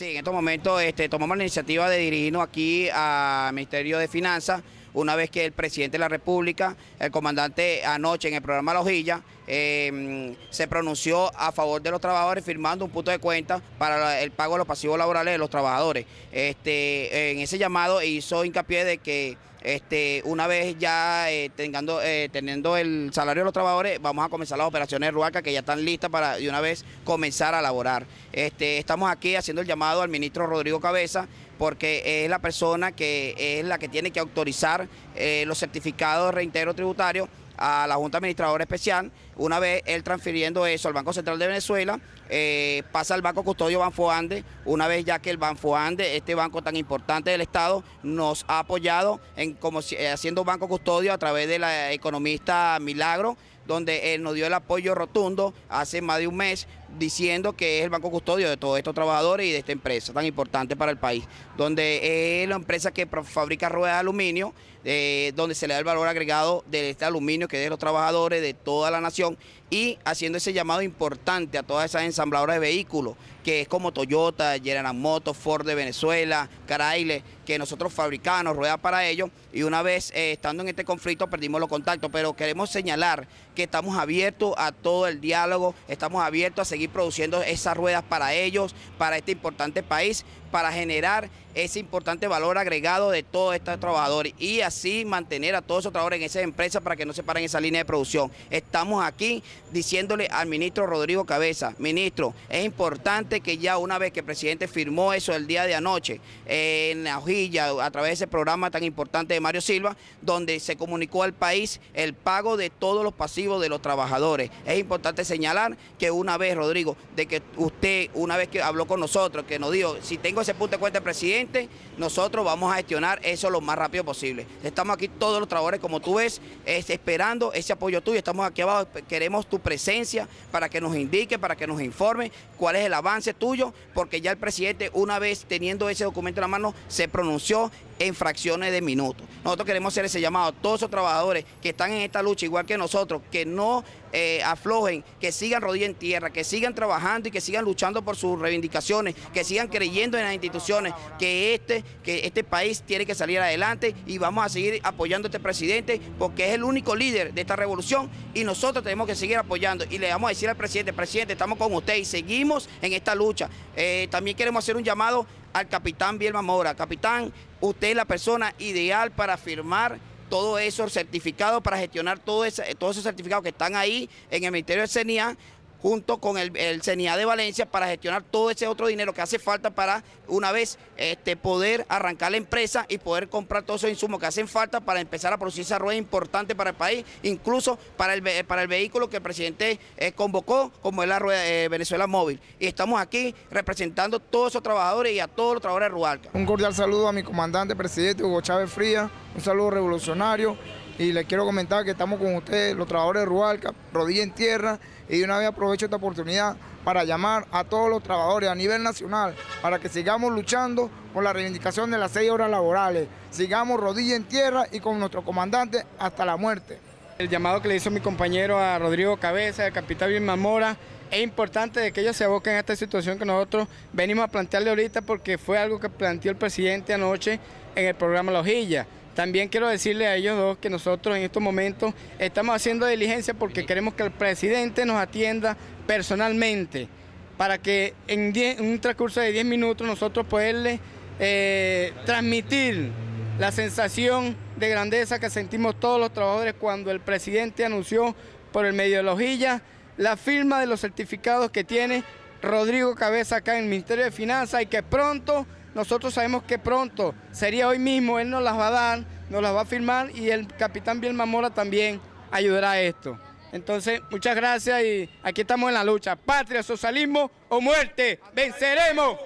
Sí, en estos momentos este, tomamos la iniciativa de dirigirnos aquí al Ministerio de Finanzas, una vez que el presidente de la República, el comandante anoche en el programa La Hojilla, em, se pronunció a favor de los trabajadores firmando un punto de cuenta para el pago de los pasivos laborales de los trabajadores. Este, en ese llamado hizo hincapié de que este, una vez ya eh, eh, teniendo el salario de los trabajadores, vamos a comenzar las operaciones Ruaca que ya están listas para de una vez comenzar a laborar. Este, estamos aquí haciendo el llamado al ministro Rodrigo Cabeza porque es la persona que es la que tiene que autorizar eh, los certificados de reintegro tributario a la Junta Administradora Especial. Una vez él transfiriendo eso al Banco Central de Venezuela, eh, pasa al Banco Custodio Banfoande. Una vez ya que el Banfoande, este banco tan importante del Estado, nos ha apoyado en como eh, haciendo banco custodio a través de la economista Milagro, donde él nos dio el apoyo rotundo hace más de un mes diciendo que es el banco custodio de todos estos trabajadores y de esta empresa tan importante para el país, donde es la empresa que fabrica ruedas de aluminio, eh, donde se le da el valor agregado de este aluminio que es de los trabajadores de toda la nación y haciendo ese llamado importante a todas esas ensambladoras de vehículos, que es como Toyota, General Motors, Ford de Venezuela, Caraile, que nosotros fabricamos ruedas para ellos y una vez eh, estando en este conflicto perdimos los contactos, pero queremos señalar que estamos abiertos a todo el diálogo, estamos abiertos a seguir produciendo esas ruedas para ellos, para este importante país, para generar ese importante valor agregado de todos estos trabajadores y así mantener a todos esos trabajadores en esas empresas para que no se paren esa línea de producción. Estamos aquí diciéndole al ministro Rodrigo Cabeza, ministro, es importante que ya una vez que el presidente firmó eso el día de anoche en la a través de ese programa tan importante de Mario Silva, donde se comunicó al país el pago de todos los pasivos de los trabajadores. Es importante señalar que una vez, Rodrigo, de que usted, una vez que habló con nosotros, que nos dijo, si tengo ese punto de cuenta presidente, nosotros vamos a gestionar eso lo más rápido posible. Estamos aquí todos los trabajadores, como tú ves, esperando ese apoyo tuyo. Estamos aquí abajo, queremos tu presencia para que nos indique, para que nos informe cuál es el avance tuyo, porque ya el presidente, una vez teniendo ese documento en la mano, se pronunció en fracciones de minutos. Nosotros queremos hacer ese llamado a todos esos trabajadores que están en esta lucha, igual que nosotros, que no eh, aflojen, que sigan rodilla en tierra, que sigan trabajando y que sigan luchando por sus reivindicaciones, que sigan creyendo en las instituciones, que este, que este país tiene que salir adelante y vamos a seguir apoyando a este presidente porque es el único líder de esta revolución y nosotros tenemos que seguir apoyando y le vamos a decir al presidente, presidente, estamos con usted y seguimos en esta lucha. Eh, también queremos hacer un llamado al capitán Bielma Mora. Capitán, usted es la persona ideal para firmar todo eso certificado para gestionar todo ese, todos esos certificados que están ahí en el Ministerio de CENIA junto con el, el CENIA de Valencia para gestionar todo ese otro dinero que hace falta para una vez este, poder arrancar la empresa y poder comprar todos esos insumos que hacen falta para empezar a producir esa rueda importante para el país, incluso para el, para el vehículo que el presidente eh, convocó, como es la rueda eh, Venezuela Móvil. Y estamos aquí representando a todos esos trabajadores y a todos los trabajadores de Rualca. Un cordial saludo a mi comandante presidente Hugo Chávez Fría, un saludo revolucionario y les quiero comentar que estamos con ustedes, los trabajadores de Rualca, rodilla en tierra, y una vez aprovecho esta oportunidad para llamar a todos los trabajadores a nivel nacional para que sigamos luchando por la reivindicación de las seis horas laborales, sigamos rodilla en tierra y con nuestro comandante hasta la muerte. El llamado que le hizo mi compañero a Rodrigo Cabeza, el capitán Vilma Mora, es importante de que ellos se aboquen a esta situación que nosotros venimos a plantearle ahorita porque fue algo que planteó el presidente anoche en el programa La Hojilla. También quiero decirle a ellos dos que nosotros en estos momentos estamos haciendo diligencia porque queremos que el presidente nos atienda personalmente para que en, un transcurso de 10 minutos nosotros poderle eh, transmitir la sensación de grandeza que sentimos todos los trabajadores cuando el presidente anunció por el medio de la hojilla la firma de los certificados que tiene Rodrigo Cabeza acá en el Ministerio de Finanzas y que pronto nosotros sabemos que pronto, sería hoy mismo, él nos las va a dar, nos las va a firmar y el capitán Bielma Mora también ayudará a esto. Entonces, muchas gracias y aquí estamos en la lucha. Patria, socialismo o muerte. ¡Venceremos!